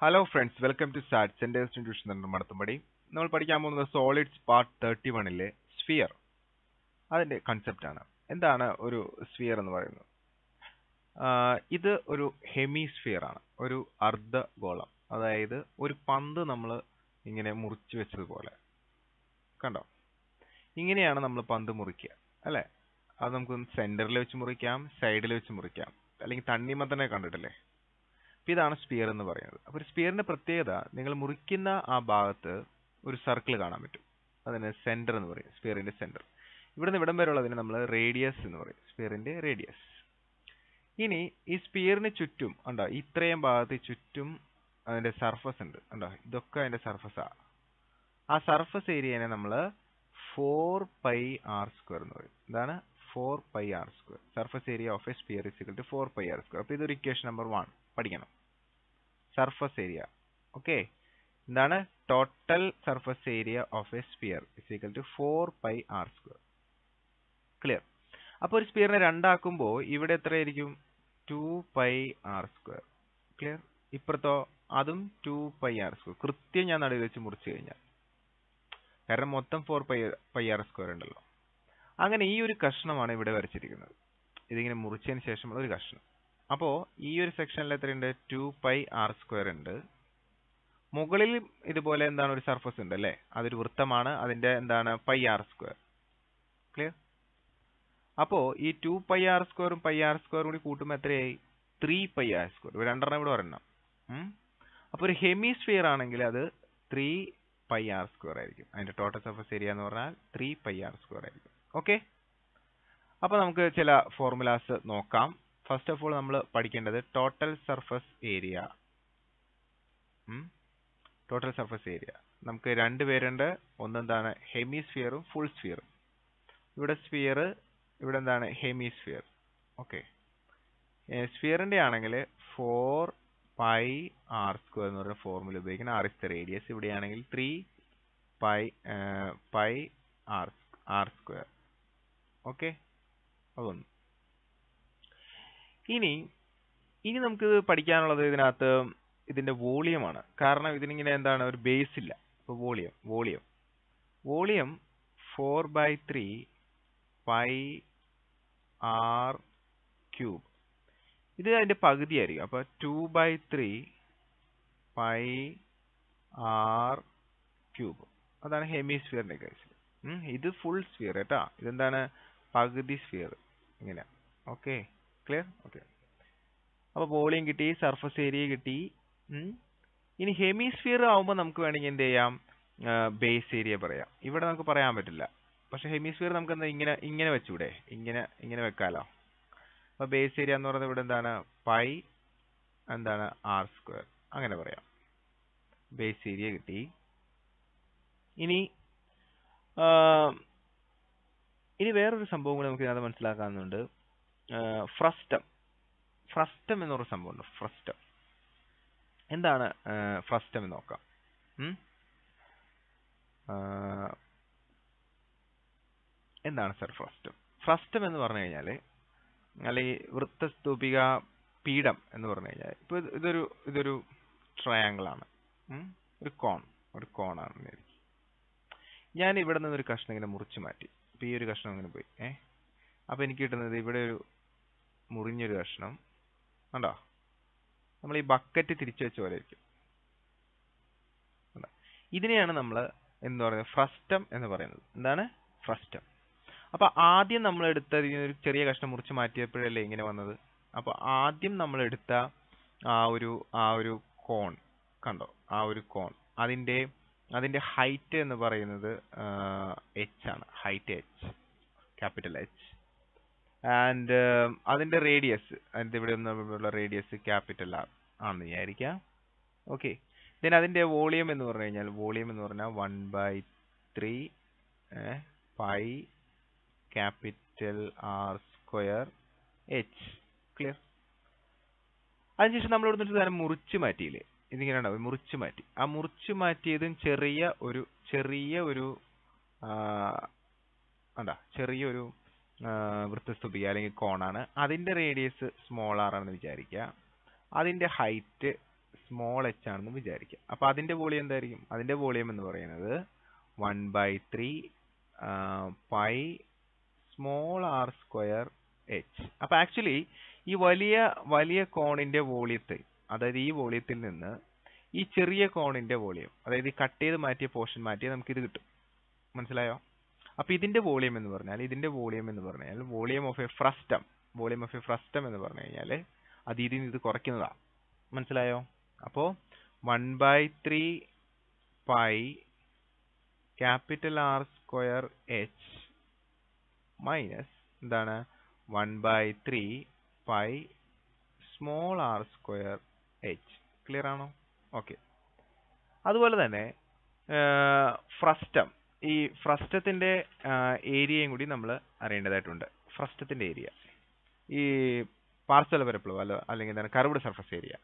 Hello friends welcome to SAT centres institution centre Madathumpady നമ്മൾ പഠിക്കാൻ പോകുന്നത് സോളിഡ്സ് പാർട്ട് തേർട്ടി വണ്ണിലെ സ്ഫിയർ അതിന്റെ കൺസെപ്റ്റ് ആണ്. എന്താണ് ഒരു സ്ഫിയർ എന്ന് പറയുന്നത്? ഇത് ഒരു ഹെമിസ്ഫിയർ ആണ്. ഒരു അർദ്ധഗോളം അതായത് ഒരു പന്ത് നമ്മൾ ഇങ്ങനെ മുറിച്ചു വെച്ചതുപോലെ. കണ്ടോ? ഇങ്ങനെയാണ് നമ്മൾ പന്ത് മുറിക്കുക. അല്ലേ? അത് നമുക്ക് സെന്ററിൽ വെച്ച് മുറിക്കാം സൈഡിൽ വെച്ച് മുറിക്കാം. അല്ലെങ്കിൽ തണ്ണിമത്തനെ കണ്ടിട്ടില്ലേ? ഇതാണ് സ്പിയർ എന്ന് പറയുന്നത്. അപ്പൊ ഒരു സ്പിയറിന്റെ പ്രത്യേകത നിങ്ങൾ മുറിക്കുന്ന ആ ഭാഗത്ത് ഒരു സർക്കിൾ കാണാൻ പറ്റും. അതിന് സെന്റർ എന്ന് പറയും സ്പിയറിന്റെ സെന്റർ ഇവിടെ നിന്ന് ഇവിടം വരെയുള്ളതിന് നമ്മൾ റേഡിയസ് എന്ന് പറയും സ്പിയറിന്റെ റേഡിയസ് ഇനി ഈ സ്പിയറിന് ചുറ്റും ഉണ്ടോ ഇത്രയും ഭാഗത്ത് ചുറ്റും അതിന്റെ സർഫസ് ഉണ്ട്. ഉണ്ടോ ഇതൊക്കെ അതിന്റെ സർഫസാ ആ. സർഫസ് ഏരിയനെ നമ്മൾ ഫോർ പൈ ആർ സ്ക്വയർ എന്ന് പറയും. എന്താണ് four pi R square surface area of a sphere is equal to four pi R square അപ്പൊ ഇതൊരു ഇക്വേഷൻ നമ്പർ വൺ പഠിക്കണം. സർഫസ് ഏരിയ ഓക്കെ എന്താണ്? Total surface area of a sphere equal to four pi R square clear അപ്പോൾ ഒരു സ്പിയറിനെ രണ്ടാക്കുമ്പോൾ ഇവിടെ എത്രയായിരിക്കും? Two pi R square clear ഇപ്പുറത്തോ അതും ടു പൈ ആർ സ്ക്വയർ കൃത്യം ഞാൻ നടുവിൽ വെച്ച് മുറിച്ചു കഴിഞ്ഞാൽ. കാരണം മൊത്തം four pi pi R square ഉണ്ടല്ലോ. അങ്ങനെ ഈ ഒരു കഷ്ണമാണ് ഇവിടെ വരച്ചിരിക്കുന്നത്. ഇതിങ്ങനെ മുറിച്ചതിന് ശേഷമുള്ള ഒരു കഷ്ണം. അപ്പോ ഈ ഒരു സെക്ഷനിൽ എത്രയുണ്ട്? ടു പൈ ആർ സ്ക്വയർ ഉണ്ട്. മുകളിൽ ഇതുപോലെ എന്താണ് ഒരു സർഫസ് ഉണ്ട് അല്ലേ? അതൊരു വൃത്തമാണ്. അതിന്റെ എന്താണ്? പൈ ആർ സ്ക്വയർ ക്ലിയർ അപ്പോ ഈ ടു പൈ ആർ സ്ക്വയറും പൈ ആർ സ്ക്വയറും കൂടി കൂട്ടുമ്പോൾ എത്രയായി? ത്രീ പൈ ആർ സ്ക്വയർ രണ്ടെണ്ണം ഇവിടെ ഒരെണ്ണം അപ്പോൾ അപ്പൊ ഒരു ഹെമിസ്ഫിയർ ആണെങ്കിൽ അത് ത്രീ പൈ ആർ സ്ക്വയർ ആയിരിക്കും. അതിന്റെ ടോട്ടൽ സർഫസ് ഏരിയ എന്ന് പറഞ്ഞാൽ ത്രീ പൈ ആർ സ്ക്വയർ ആയിരിക്കും. ഓക്കെ അപ്പോൾ നമുക്ക് ചില ഫോർമുലാസ് നോക്കാം. ഫസ്റ്റ് ഓഫ് ഓൾ നമ്മൾ പഠിക്കേണ്ടത് total surface area total surface area നമുക്ക് രണ്ട് പേരുണ്ട്. ഒന്നെന്താണ് ഹെമിസ്ഫിയറും ഫുൾ സ്ഫിയറും ഇവിടെ സ്ഫിയർ ഇവിടെ എന്താണ് ഹെമിസ്ഫിയർ ഓക്കെ സ്ഫിയറിന്റെ ആണെങ്കിൽ ഫോർ പൈ ആർ സ്ക്വയർ എന്ന് പറയുന്ന ഫോർമുല ഉപയോഗിക്കണം ആർ ഇസ് ദ റേഡിയസ് ഇവിടെയാണെങ്കിൽ three pi pi R R square okay അതൊന്ന്. ഇനി ഇനി നമുക്ക് പഠിക്കാനുള്ളത് ഇതിനകത്ത് ഇതിന്റെ വോളിയമാണ്. കാരണം ഇതിനിങ്ങനെ എന്താണ് ഒരു ബേസ് ഇല്ല ഇപ്പോൾ volume volume. Volume four by three pi R cube. ഇത് അതിന്റെ പകുതിയായിരിക്കും. അപ്പോൾ two by three pi R cube. അതാണ് ഹെമിസ്ഫിയറിന്റെ കേസ്. ഇത് ഫുൾ സ്ഫിയർ കേട്ടാ. ഇതെന്താണ്? പകുതി സ്ഫിയർ. ഇങ്ങനെ. ഓക്കെ. ക്ലിയർ ഓക്കെ അപ്പോൾ വോളിയം കിട്ടി സർഫസ് ഏരിയ കിട്ടി. ഇനി ഹെമിസ്ഫിയർ ആവുമ്പോൾ നമുക്ക് വേണമെങ്കിൽ എന്ത് ചെയ്യാം? ബേസ് ഏരിയ പറയാം. ഇവിടെ നമുക്ക് പറയാൻ പറ്റില്ല. പക്ഷെ ഹെമിസ്ഫിയർ നമുക്ക് എന്താ ഇങ്ങനെ ഇങ്ങനെ വെച്ചൂടെ? ഇങ്ങനെ ഇങ്ങനെ വെക്കാലോ. അപ്പോൾ ബേസ് ഏരിയ എന്ന് പറയുന്നത് ഇവിടെ എന്താണ്? പൈ എന്താണ്? ആർ സ്ക്വയർ അങ്ങനെ പറയാം. ബേസ് ഏരിയ കിട്ടി. ഇനി ഇനി വേറൊരു സംഭവം കൂടി നമുക്ക് ഇതിനകത്ത് മനസ്സിലാക്കാനുണ്ട്. ഫ്രസ്റ്റം. ഫ്രസ്റ്റം എന്നൊരു സംഭവമുണ്ട്. ഫ്രസ്റ്റം. എന്താണ് ഫ്രസ്റ്റം എന്ന് നോക്കാം. എന്താണ് സർ ഫ്രസ്റ്റം? ഫ്രസ്റ്റം എന്ന് പറഞ്ഞു കഴിഞ്ഞാൽ അല്ലെങ്കിൽ വൃത്തസ്തൂപിക പീഠം എന്ന് പറഞ്ഞു കഴിഞ്ഞാൽ ഇപ്പൊ ഇതൊരു ഇതൊരു ട്രയാങ്കിൾ ആണ്. ഒരു കോൺ ഒരു കോണാണ് ഞാൻ ഇവിടെ നിന്ന് ഒരു കഷ്ണം ഇങ്ങനെ മുറിച്ചു മാറ്റി. ഇപ്പൊ ഈ ഒരു കഷ്ണം ഇങ്ങനെ പോയി. ഏ? അപ്പൊ എനിക്ക് കിട്ടുന്നത് ഇവിടെ ഒരു മുറിഞ്ഞൊരു കഷ്ണം. കണ്ടോ? നമ്മൾ ഈ ബക്കറ്റ് തിരിച്ചു വെച്ച പോലെ ഇരിക്കും. ഇതിനെയാണ് നമ്മൾ എന്ന് പറയുന്നത്? ഫ്രസ്റ്റം എന്ന് പറയുന്നത്. എന്താണ്? ഫ്രസ്റ്റം അപ്പൊ ആദ്യം നമ്മൾ എടുത്ത ഒരു ചെറിയ കഷ്ണം മുറിച്ച് മാറ്റിയപ്പോഴല്ലേ ഇങ്ങനെ വന്നത്? അപ്പൊ ആദ്യം നമ്മൾ എടുത്ത ആ ഒരു ആ ഒരു കോൺ കണ്ടോ? ആ ഒരു കോൺ. അതിന്റെ അതിന്റെ ഹൈറ്റ് എന്ന് പറയുന്നത് എച്ച് ആണ്. Height H capital H and അതിന്റെ റേഡിയസ് അതിന്റെ ഇവിടെ ഉള്ള റേഡിയസ് ക്യാപിറ്റൽ ആർ ആണെന്ന് വിചാരിക്കാം. ഓക്കെ ദെൻ അതിന്റെ വോളിയം എന്ന് പറഞ്ഞു കഴിഞ്ഞാൽ വോളിയം എന്ന് പറഞ്ഞാൽ one by three pi capital R square H clear അതിനുശേഷം നമ്മൾ ഇവിടെ നിന്ന് മുറിച്ച് മാറ്റിയില്ലേ? ഇതിങ്ങനെ ഉണ്ടാവും. മുറിച്ച് മാറ്റി. ആ മുറിച്ച് മാറ്റിയതും ചെറിയ ഒരു ചെറിയ ഒരു എന്താ? ചെറിയൊരു ആ, വൃത്തസ്തുപിക അല്ലെങ്കിൽ കോണാണ്. അതിന്റെ റേഡിയസ് സ്മോൾ ആർ ആണെന്ന് വിചാരിക്കുക. അതിന്റെ ഹൈറ്റ് സ്മോൾ എച്ച് ആണെന്ന് വിചാരിക്കുക. അപ്പോൾ അതിന്റെ വോളിയം എന്തായിരിക്കും? അതിന്റെ വോളിയം എന്ന് പറയുന്നത് one by three pi small R square H അപ്പോൾ ആക്ച്വലി ഈ വലിയ വലിയ കോണിന്റെ വോളിയത്തെ അതായത് ഈ വോളിയത്തിൽ നിന്ന് ഈ ചെറിയ കോണിന്റെ വോളിയം അതായത് ഈ കട്ട് ചെയ്ത് മാറ്റിയ പോർഷൻ മാറ്റിയാൽ നമുക്കിത് കിട്ടും. മനസ്സിലായോ? അപ്പൊ ഇതിന്റെ വോളിയം എന്ന് പറഞ്ഞാൽ ഇതിന്റെ വോളിയം എന്ന് പറഞ്ഞാൽ volume of a frustum volume of a frustum എന്ന് പറഞ്ഞു കഴിഞ്ഞാൽ അത് ഇതിന് ഇത് കുറയ്ക്കുന്നതാ. മനസ്സിലായോ? അപ്പോ one by three pi capital R square H minus എന്താണ്? One by three pi small R square H clear ആണോ? ഓക്കെ അതുപോലെ തന്നെ ഫ്രസ്റ്റം ഈ ഫ്രസ്റ്റത്തിന്റെ ഏരിയയും കൂടി നമ്മൾ അറിയേണ്ടതായിട്ടുണ്ട്. ഫ്രസ്റ്റത്തിന്റെ ഏരിയ. ഈ പാർസൽ പരപ്പിളവ് അല്ല അല്ലെങ്കിൽ എന്താണ് കർവ്ഡ് സർഫസ് ഏരിയ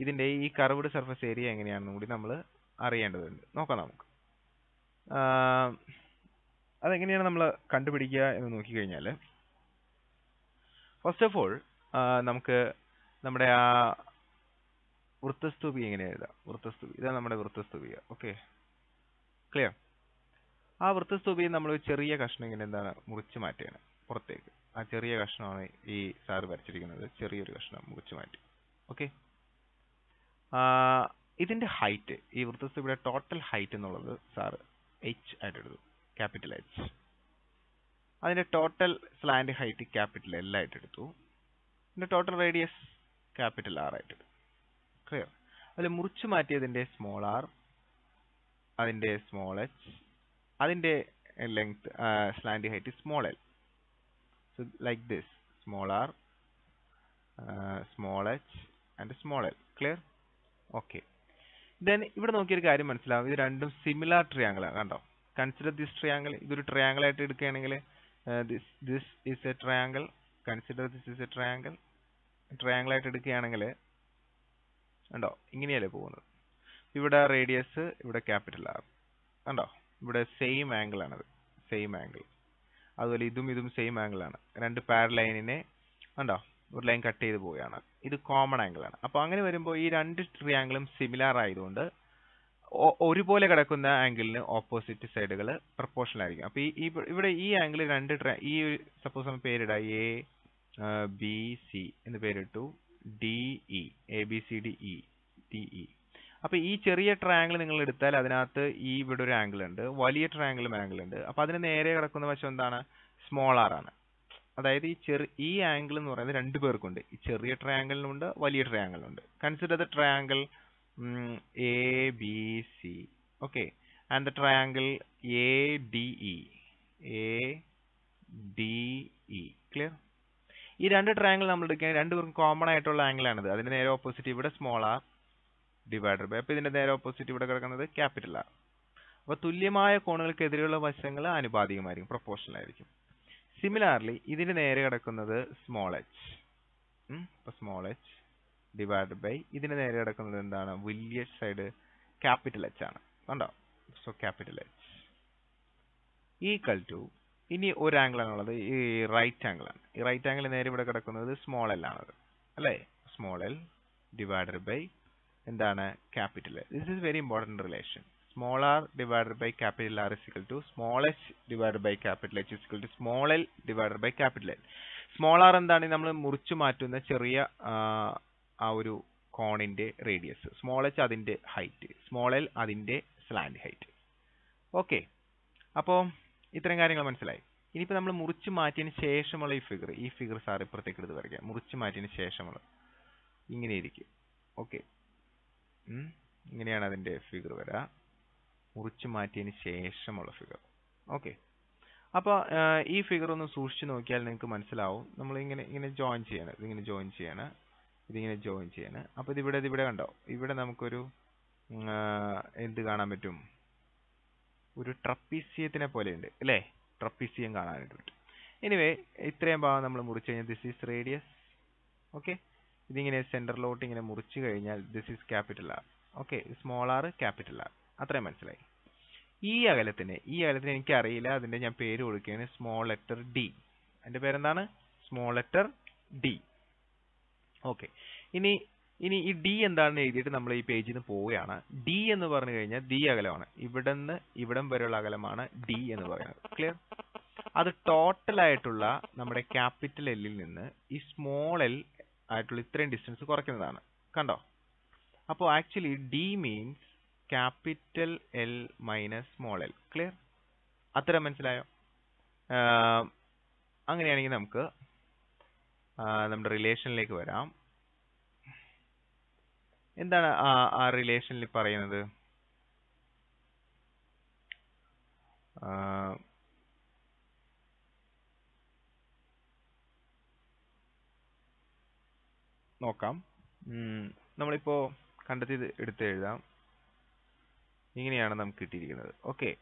ഇതിന്റെ ഈ കർവ്ഡ് സർഫസ് ഏരിയ എങ്ങനെയാണെന്നും കൂടി നമ്മൾ അറിയേണ്ടതുണ്ട്. നോക്കാം നമുക്ക്. അതെങ്ങനെയാണ് നമ്മൾ കണ്ടുപിടിക്കുക എന്ന് നോക്കിക്കഴിഞ്ഞാൽ ഫസ്റ്റ് ഓഫ് ഓൾ നമുക്ക് നമ്മുടെ ആ വൃത്തസ്തൂപി എങ്ങനെ എഴുതാം? വൃത്തസ്തൂപി. ഇതാണ് നമ്മുടെ വൃത്തസ്തൂപിക. ഓക്കെ ക്ലിയർ ആ വൃത്തസ്തൂപിയെ നമ്മൾ ഒരു ചെറിയ കഷ്ണം ഇങ്ങനെ എന്താണ് മുറിച്ച് മാറ്റുകയാണ് പുറത്തേക്ക്. ആ ചെറിയ കഷ്ണമാണ് ഈ സാറ് വരച്ചിരിക്കുന്നത്. ചെറിയൊരു കഷ്ണം മുറിച്ച് മാറ്റി. ഓക്കെ ഇതിന്റെ ഹൈറ്റ് ഈ വൃത്തസ്തൂപിയുടെ ടോട്ടൽ ഹൈറ്റ് എന്നുള്ളത് സാറ് എച്ച് ആയിട്ട് എടുത്തു ക്യാപിറ്റൽ എച്ച് അതിന്റെ total slant height capital L ആയിട്ട് എടുത്തു. ഇതിന്റെ ടോട്ടൽ റേഡിയസ് ക്യാപിറ്റൽ ആർ ആയിട്ട് എടുത്തു. ക്ലിയർ അതിൽ മുറിച്ചു മാറ്റിയതിന്റെ സ്മോൾ ആർ അതിന്റെ സ്മോൾ എച്ച് അതിന്റെ length slant height small L so like this small R small H and small L clear okay then ഇവിടെ നോക്കിയൊരു കാര്യം മനസ്സിലാവും. ഇത് രണ്ടും സിമിലർ ട്രയാങ്കിൾ ആണ്. കണ്ടോ? കൺസിഡർ ദിസ് ട്രയാങ്കിൾ ഇതൊരു ട്രയാങ്കിൾ ആയിട്ട് എടുക്കുകയാണെങ്കിൽ this this is a triangle consider this is a triangle triangle ആയിട്ട് എടുക്കുകയാണെങ്കിൽ കണ്ടോ? ഇങ്ങനെയല്ലേ പോകുന്നത്. ഇവിടെ റേഡിയസ് ഇവിടെ ക്യാപിറ്റൽ ആർ കണ്ടോ? ഇവിടെ സെയിം ആംഗിൾ ആണത്. സെയിം ആംഗിൾ അതുപോലെ ഇതും ഇതും സെയിം ആംഗിൾ ആണ്. രണ്ട് പാര ലൈനിനെ കണ്ടോ? ഒരു ലൈൻ കട്ട് ചെയ്ത് പോവുകയാണ്. ഇത് കോമൺ ആംഗിൾ ആണ്. അപ്പോൾ അങ്ങനെ വരുമ്പോൾ ഈ രണ്ട് ട്രിയാംഗിളും സിമിലാർ ആയതുകൊണ്ട് ഒരുപോലെ കിടക്കുന്ന ആംഗിളിന് ഓപ്പോസിറ്റ് സൈഡുകൾ പ്രപ്പോർഷണൽ ആയിരിക്കും. അപ്പോൾ ഈ ഇവിടെ ഈ ആംഗിൾ രണ്ട് ഈ സപ്പോസ് നമ്മൾ പേരിടാം. എ ബി സി എന്ന് പേരിട്ടു D E A B C D E D E അപ്പൊ ഈ ചെറിയ ട്രയാങ്കിൾ നിങ്ങൾ എടുത്താൽ അതിനകത്ത് ഈ ഇവിടെ ഒരു ആംഗിൾ ഉണ്ട് വലിയ ട്രയാങ്കിളും ആംഗിൾ ഉണ്ട്. അപ്പൊ അതിന് നേരെ കിടക്കുന്ന വശം എന്താണ്? സ്മോൾ ആർ ആണ്. അതായത് ഈ ചെറിയ ഈ ആംഗിൾ എന്ന് പറയുന്നത് രണ്ടു പേർക്കുണ്ട്. ഈ ചെറിയ ട്രയാങ്കിളിനുണ്ട് വലിയ ട്രയാങ്കിളിനുണ്ട് consider the triangle A B C okay and the triangle A D E A D E clear ഈ രണ്ട് ട്രയാങ്കിൾ നമ്മൾ എടുക്കുകയാണെങ്കിൽ രണ്ടുപേർക്കും കോമൺ ആയിട്ടുള്ള ആംഗിൾ ആണിത്. അതിന്റെ നേരെ ഓപ്പോസിറ്റ് ഇവിടെ സ്മോൾ ആർ ഡിവൈഡഡ് ബൈ അപ്പൊ ഇതിന്റെ നേരെ ഓപ്പോസിറ്റ് ഇവിടെ കിടക്കുന്നത് ക്യാപിറ്റൽ ആർ അപ്പൊ തുല്യമായ കോണുകൾക്കെതിരെയുള്ള വശങ്ങൾ ആനുപാതികമായിരിക്കും പ്രൊപ്പോർഷണൽ ആയിരിക്കും. സിമിലാർലി ഇതിന് നേരെ കിടക്കുന്നത് സ്മോൾ എച്ച് അപ്പൊ സ്മോൾ എച്ച് ഡിവൈഡ് ബൈ ഇതിന് നേരെ കിടക്കുന്നത് എന്താണ്? വലിയ സൈഡ് ക്യാപിറ്റൽ എച്ച് ആണ്. കണ്ടോ? So capital H equal to ഇനി ഒരു ആംഗിൾ ആണുള്ളത് ഈ റൈറ്റ് ആംഗിൾ ആണ്. ഈ റൈറ്റ് ആംഗിൾ നേരെ ഇവിടെ കിടക്കുന്നത് സ്മോൾ എൽ ആണത്. അല്ലേ? സ്മോൾ എൽ ഡിവൈഡഡ് ബൈ എന്താണ് capital this is very important relation small R divided by capital R is equal to small H divided by capital H is equal to small L divided by capital L small R എന്താണ്? നമ്മൾ മുറിച്ചു മാറ്റുന്ന ചെറിയ ആ, ആ ഒരു കോണിന്റെ radius small H അതിന്റെ ഹൈറ്റ് സ്മോൾ എൽ അതിന്റെ സ്ലാൻഡ് ഹൈറ്റ് ഓക്കെ അപ്പോൾ ഇത്തരം കാര്യങ്ങൾ മനസ്സിലായി. ഇനിയിപ്പോൾ നമ്മൾ മുറിച്ച് മാറ്റിയതിന് ശേഷമുള്ള ഈ ഫിഗർ ഈ ഫിഗർ സാർ ഇപ്പുറത്തേക്ക് എടുത്ത് വരയ്ക്കാം. മുറിച്ച് മാറ്റിയതിന് ശേഷമുള്ള. ഇങ്ങനെ ഇരിക്കും. ഓക്കെ ഇങ്ങനെയാണ് അതിന്റെ ഫിഗർ വരിക മുറിച്ചു മാറ്റിയതിന് ശേഷമുള്ള ഫിഗർ ഓക്കെ അപ്പോൾ ഈ ഫിഗർ ഒന്ന് സൂക്ഷിച്ചു നോക്കിയാൽ നിങ്ങൾക്ക് മനസ്സിലാവും. നമ്മൾ ഇങ്ങനെ ഇങ്ങനെ ജോയിൻ ചെയ്യണം. ഇതിങ്ങനെ ജോയിൻ ചെയ്യണം. ഇതിങ്ങനെ ജോയിൻ ചെയ്യണം. അപ്പോൾ ഇതിവിടെ ഇതിവിടെ കണ്ടോ? ഇവിടെ നമുക്കൊരു എന്ത് കാണാൻ പറ്റും? ഒരു ട്രപ്പീസിയത്തിനെ പോലെ ഉണ്ട് അല്ലേ? ട്രപ്പീസിയം കാണാനായിട്ട് പറ്റും. എനിവേ ഇത്രയും ഭാഗം നമ്മൾ മുറിച്ച് കഴിഞ്ഞാൽ ദിസ് ഈസ് റേഡിയസ് ഓക്കെ ഇതിങ്ങനെ സെന്ററിലോട്ട് ഇങ്ങനെ മുറിച്ച് കഴിഞ്ഞാൽ this is capital R okay small R capital R അത്രയും മനസ്സിലായി. ഈ അകലത്തിന് ഈ അകലത്തിന് എനിക്കറിയില്ല. അതിന്റെ ഞാൻ പേര് കൊടുക്കുകയാണ് സ്മോൾ ലെറ്റർ ഡി അതിന്റെ പേരെന്താണ്? സ്മോൾ ലെറ്റർ ഡി ഓക്കെ ഇനി ഇനി ഈ ഡി എന്താണെന്ന് എഴുതിയിട്ട് നമ്മൾ ഈ പേജിൽ നിന്ന് പോവുകയാണ്. ഡി എന്ന് പറഞ്ഞു കഴിഞ്ഞാൽ ഡി അകലമാണ്. ഇവിടെ നിന്ന് ഇവിടം വരെയുള്ള അകലമാണ് ഡി എന്ന് പറയുന്നത്. ക്ലിയർ അത് ടോട്ടൽ ആയിട്ടുള്ള നമ്മുടെ ക്യാപിറ്റൽ എല്ലിൽ നിന്ന് ഈ സ്മോൾ എൽ ആയിട്ടുള്ള ഇത്രയും ഡിസ്റ്റൻസ് കുറയ്ക്കുന്നതാണ്. കണ്ടോ? അപ്പോൾ actually D means capital L minus small L clear അത്ര മനസ്സിലായോ? അങ്ങനെയാണെങ്കിൽ നമുക്ക് നമ്മുടെ റിലേഷനിലേക്ക് വരാം. എന്താണ് ആ റിലേഷനിൽ പറയുന്നത്? നോക്കാം. നമ്മളിപ്പോൾ നമ്മളിപ്പോ കണ്ടെത്തി എടുത്ത് എഴുതാം. ഇങ്ങനെയാണ് നമുക്ക് കിട്ടിയിരിക്കുന്നത്. ഓക്കെ.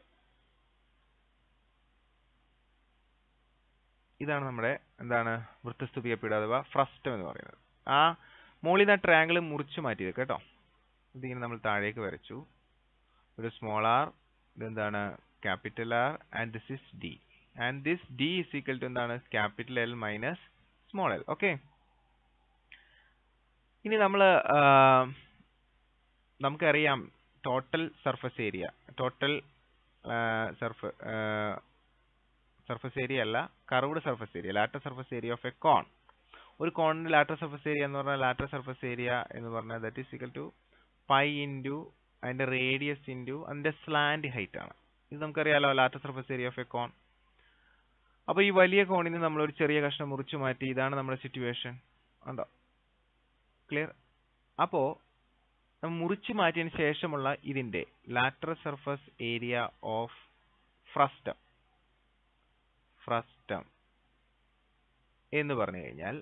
ഇതാണ് നമ്മുടെ എന്താണ് വൃത്തസ്തുപിക പീഠ അഥവാ ഫ്രസ്റ്റം എന്ന് പറയുന്നത്. ആ മുകളിൽ നിന്ന് ട്രയാങ്കിൾ മുറിച്ച് മാറ്റിയത് കേട്ടോ. ഇതിങ്ങനെ നമ്മൾ താഴേക്ക് വരച്ചു. ഒരു സ്മോൾ ആർ ഇതെന്താണ് capital R and this is D and this D is equal to എന്താണ്? Capital L minus small L okay ഇനി നമ്മൾ നമുക്കറിയാം total surface area total surf surface area അല്ല curved surface area lateral surface area of a cone ഒരു കോണിന്റെ lateral surface area എന്ന് പറഞ്ഞാൽ lateral surface area എന്ന് പറഞ്ഞാൽ that is equal to pi into അതിന്റെ റേഡിയസ് ഇന്റു അതിന്റെ സ്ലാൻഡ് ഹൈറ്റ് ആണ്. ഇത് നമുക്കറിയാലോ lateral surface area of a cone അപ്പോൾ ഈ വലിയ കോണിന് നമ്മൾ ഒരു ചെറിയ കഷ്ണം മുറിച്ചു മാറ്റി ഇതാണ് നമ്മുടെ സിറ്റുവേഷൻ ഉണ്ടോ ക്ലിയർ അപ്പോൾ മുറിച്ചു മാറ്റിയതിന് ശേഷമുള്ള ഇതിന്റെ lateral surface area of frustum frustum എന്ന് പറഞ്ഞു കഴിഞ്ഞാൽ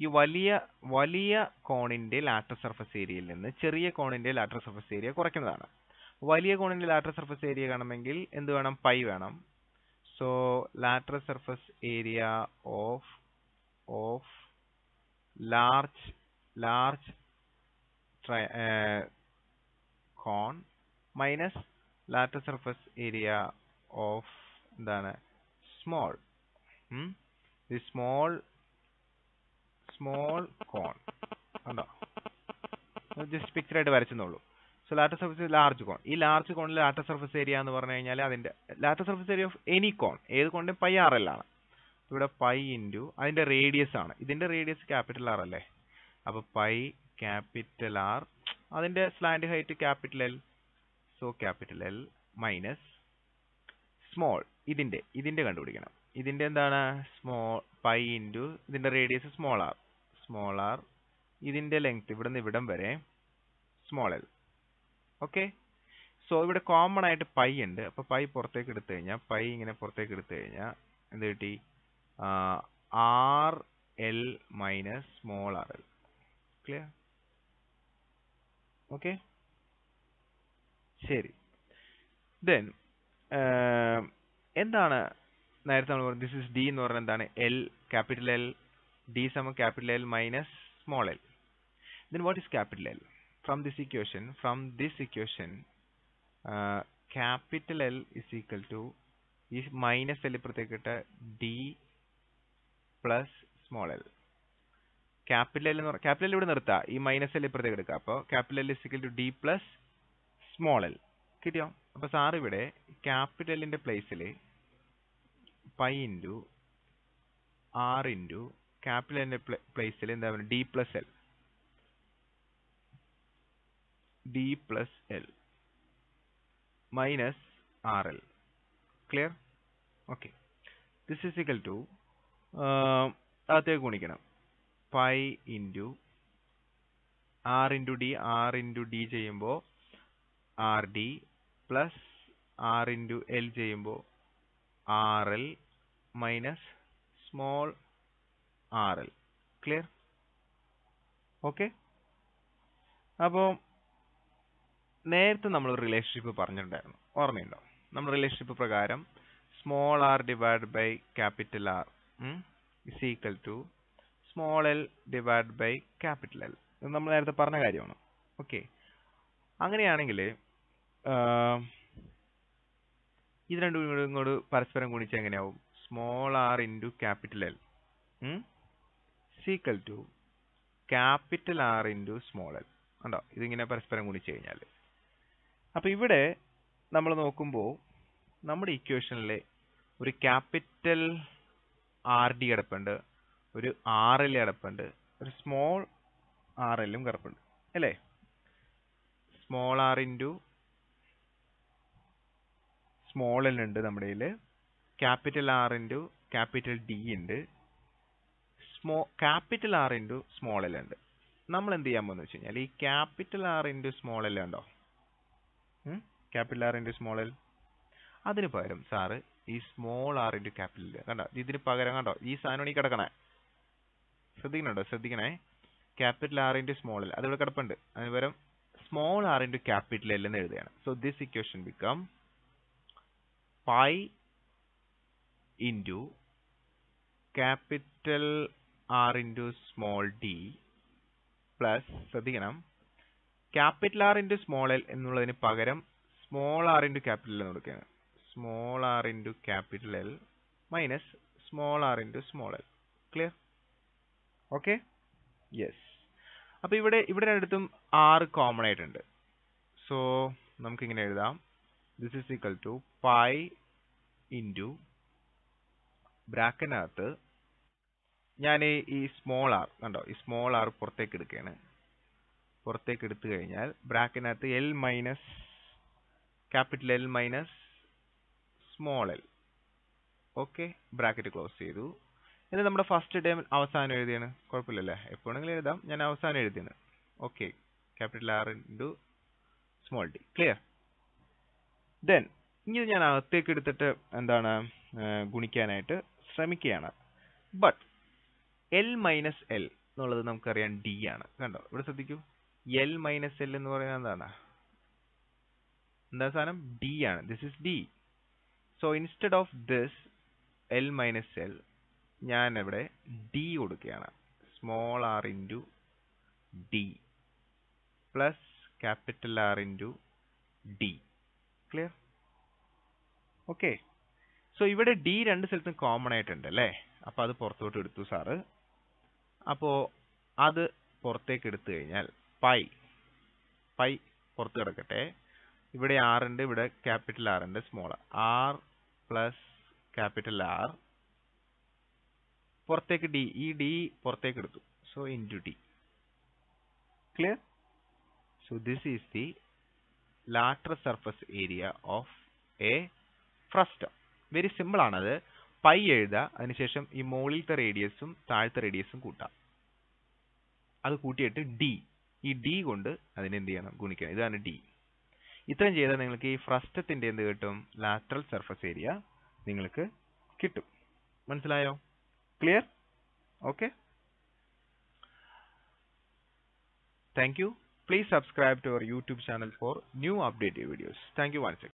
ഈ വലിയ വലിയ കോണിന്റെ ലാറ്റർ സർഫസ് ഏരിയയിൽ നിന്ന് ചെറിയ കോണിന്റെ ലാറ്റർ സർഫസ് ഏരിയ കുറയ്ക്കുന്നതാണ്. വലിയ കോണിന്റെ ലാറ്റർ സർഫസ് ഏരിയ കാണണമെങ്കിൽ എന്ത് വേണം? പൈ വേണം. So lateral surface area of of large large cone minus lateral surface area of എന്താണ്? Small the small small cone ഉണ്ടോ ജസ്റ്റ് പിക്ചർ ആയിട്ട് വരച്ചെന്നുള്ളൂ so lateral surface large cone ഈ ലാർജ് കോണിൽ lateral surface area എന്ന് പറഞ്ഞു കഴിഞ്ഞാൽ അതിന്റെ lateral surface area of any cone ഏത് കോണിന്റെ പൈ ആർ എൽ ആണ്. ഇവിടെ പൈ ഇന്റു അതിന്റെ റേഡിയസ് ആണ്. ഇതിന്റെ റേഡിയസ് ക്യാപിറ്റൽ ആർ അല്ലേ? അപ്പൊ പൈ ക്യാപിറ്റൽ ആർ അതിന്റെ slant height capital L. So capital L minus small ഇതിന്റെ ഇതിന്റെ കണ്ടുപിടിക്കണം. ഇതിന്റെ എന്താണ്? സ്മോൾ പൈ ഇന്റു ഇതിന്റെ radius small R. Small R ഇതിന്റെ ലെങ്ത് ഇവിടെ നിന്ന് ഇവിടം വരെ സ്മോൾ എൽ. ഓക്കെ? സോ ഇവിടെ കോമൺ ആയിട്ട് പൈ ഉണ്ട്. അപ്പൊ പൈ പുറത്തേക്ക് എടുത്തു കഴിഞ്ഞാൽ പൈ ഇങ്ങനെ പുറത്തേക്ക് എടുത്തു കഴിഞ്ഞാൽ എന്ത് കിട്ടി? R L minus small R L. Clear okay ശരി. ദെൻ എന്താണ് നേരത്തെ നമ്മൾ പറഞ്ഞത് ദിസ് ഇസ് ഡി എന്ന് പറഞ്ഞാൽ എന്താണ്? എൽ ക്യാപിറ്റൽ എൽ ഡി സമം capital L minus small L then what is capital L from this equation from this equation capital L is equal to ഈ minus L ഇപ്പുറത്തേക്കിട്ട് D plus small L capital എന്ന് capital ഇവിടെ നിർത്താം. ഈ minus L ഇപ്പുറത്തേക്ക് എടുക്കുക അപ്പോൾ capital L is to D plus small L കിട്ടിയോ? അപ്പോൾ സാർ ഇവിടെ ക്യാപിറ്റലിന്റെ പ്ലേസിൽ പൈ ഇന്റു ആർ ഇന്റു ക്യാപിറ്റലിന്റെ പ്ലേസിൽ എന്താ പറയുക D plus L D plus L minus R L clear okay this is equal to അകത്തേക്ക് ഗുണിക്കണം. Pi into R into D R into D ചെയ്യുമ്പോൾ R D plus R into L ചെയ്യുമ്പോൾ R L minus small R L clear okay അപ്പോൾ നേരത്തെ നമ്മൾ relationship പറഞ്ഞിട്ടുണ്ടായിരുന്നു. ഓർമ്മയുണ്ടോ? നമ്മൾ റിലേഷൻഷിപ്പ് പ്രകാരം small R divide by capital R is equal to small L divide by capital L ഇത് നമ്മൾ നേരത്തെ പറഞ്ഞ കാര്യമാണ്. ഓക്കെ അങ്ങനെയാണെങ്കിൽ ഇത് രണ്ടും ഇങ്ങോട്ട് ഇങ്ങോട്ട് പരസ്പരം ഗുണിച്ച് എങ്ങനെയാവും? Small R into capital L equal to capital R into small L ഉണ്ടോ ഇതിങ്ങനെ പരസ്പരം ഗുണിച്ച് കഴിഞ്ഞാൽ അപ്പോൾ ഇവിടെ നമ്മൾ നോക്കുമ്പോൾ നമ്മുടെ ഇക്വേഷനിലെ ഒരു ക്യാപിറ്റൽ ആർ ഡി കിടപ്പുണ്ട്. ഒരു ആർ എൽ കിടപ്പുണ്ട്. ഒരു സ്മോൾ ആർ എല്ലും കിടപ്പുണ്ട്. അല്ലേ? Small R into small L ഉണ്ട് നമ്മുടെ കയ്യിൽ capital R into capital D ഉണ്ട്. Small capital R into small L ഉണ്ട്. നമ്മൾ എന്ത് ചെയ്യാൻ പോകുന്നത് വെച്ച് കഴിഞ്ഞാൽ ഈ capital R into small L ഉണ്ടോ? Capital R into small L അതിന് പകരം സാറ് ഈ സ്മോൾ ആർ ഇന്റു ക്യാപിറ്റൽ കണ്ടോ? ഇതിന് പകരം കണ്ടോ? ഈ സാധനം ഈ കിടക്കണേ. ശ്രദ്ധിക്കണുണ്ടോ? ശ്രദ്ധിക്കണേ. Capital R into small L അതിവിടെ കിടപ്പുണ്ട്. അതിന് പകരം small R into capital L എന്ന് എഴുതുകയാണ്. So this equation become pi into capital R into small D plus ശ്രദ്ധിക്കണം. Capital R into small L എന്നുള്ളതിന് പകരം സ്മോൾ ആർ ഇന്റു ക്യാപിറ്റൽ എന്ന് കൊടുക്കുകയാണ്. Small R into capital L minus small R into small L clear okay yes അപ്പൊ ഇവിടെ ഇവിടെ രണ്ടിടത്തും ആറ് കോമൺ ആയിട്ടുണ്ട്. സോ നമുക്ക് ഇങ്ങനെ എഴുതാം this is equal to pi into ബ്രാക്കറ്റിനകത്ത് ഞാൻ ഈ സ്മോൾ ആർ കണ്ടോ? ഈ സ്മോൾ ആർ പുറത്തേക്ക് എടുക്കുകയാണ്. പുറത്തേക്ക് എടുത്തു കഴിഞ്ഞാൽ ബ്രാക്കറ്റിനകത്ത് L minus capital L minus small L okay bracket close ചെയ്തു. ഇത് നമ്മുടെ ഫസ്റ്റ് ടൈം അവസാനം എഴുതിയാണ്. കുഴപ്പമില്ലല്ലേ? എപ്പോഴെങ്കിലും എഴുതാം. ഞാൻ അവസാനം എഴുതിയാണ്. Okay capital R into small D clear then ഇനി ഞാൻ അകത്തേക്ക് എടുത്തിട്ട് എന്താണ് ഗുണിക്കാനായിട്ട് ശ്രമിക്കുകയാണ്. ബട്ട് എൽ മൈനസ് എൽ എന്നുള്ളത് നമുക്കറിയാം ഡി ആണ്. കണ്ടോ? ഇവിടെ ശ്രദ്ധിക്കൂ. എൽ മൈനസ് എൽ എന്ന് പറയുന്നത് എന്താണ്? എന്താ സാധനം? ഡി ആണ്. This is D so instead of this L minus L ഞാൻ ഇവിടെ ഡി കൊടുക്കുകയാണ്. Small R into D plus capital R into D clear okay so ഇവിടെ ഡി രണ്ട് സ്ഥലത്തും കോമൺ ആയിട്ടുണ്ട് അല്ലേ? അപ്പോൾ അത് പുറത്തോട്ട് എടുത്തു സാറ്. അപ്പോൾ അത് പുറത്തേക്ക് എടുത്തു കഴിഞ്ഞാൽ പൈ പൈ പുറത്ത് കിടക്കട്ടെ. ഇവിടെ ആർ ഉണ്ട് ഇവിടെ ക്യാപിറ്റൽ ആർ ഉണ്ട് small R plus capital R പുറത്തേക്ക് ഡി ഈ ഡി പുറത്തേക്ക് എടുത്തു. So into D clear so this is the lateral surface area of a frustum very simple ആണത്. പൈ എഴുതുക അതിനുശേഷം ഈ മുകളിലത്തെ റേഡിയസും താഴത്തെ റേഡിയസും കൂട്ടാം. അത് കൂട്ടിയിട്ട് ഡി ഈ ഡി കൊണ്ട് അതിനെ എന്ത് ചെയ്യണം? ഗുണിക്കണം. ഇതാണ് ഡി ഇത്രയും ചെയ്താൽ നിങ്ങൾക്ക് ഈ ഫ്രസ്റ്റത്തിന്റെ എന്ത് കിട്ടും? ലാറ്ററൽ സർഫസ് ഏരിയ നിങ്ങൾക്ക് കിട്ടും. മനസ്സിലായോ? clear? Okay. Thank you. Please subscribe to our youtube channel for new updated videos. Thank you once again.